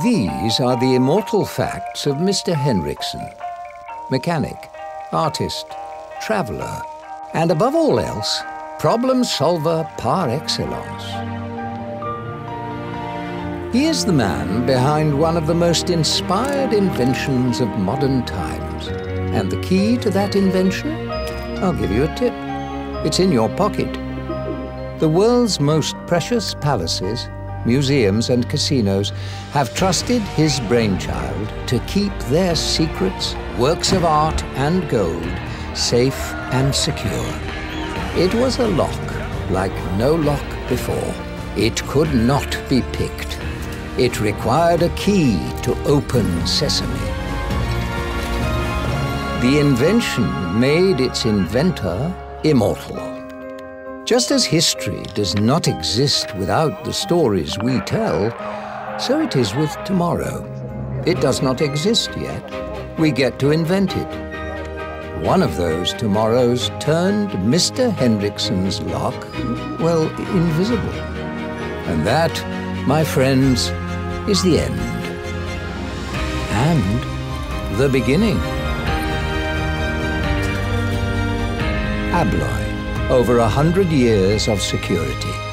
These are the immortal facts of Mr. Henriksson. Mechanic, artist, traveller, and above all else, problem solver par excellence. He is the man behind one of the most inspired inventions of modern times. And the key to that invention? I'll give you a tip. It's in your pocket. The world's most precious palaces museums and casinos have trusted his brainchild to keep their secrets, works of art and gold safe and secure. It was a lock like no lock before. It could not be picked. It required a key to open sesame. The invention made its inventor immortal. Just as history does not exist without the stories we tell, so it is with tomorrow. It does not exist yet. We get to invent it. One of those tomorrows turned Mr. Henriksson's lock, well, invisible. And that, my friends, is the end. And the beginning. Abloy over a hundred years of security.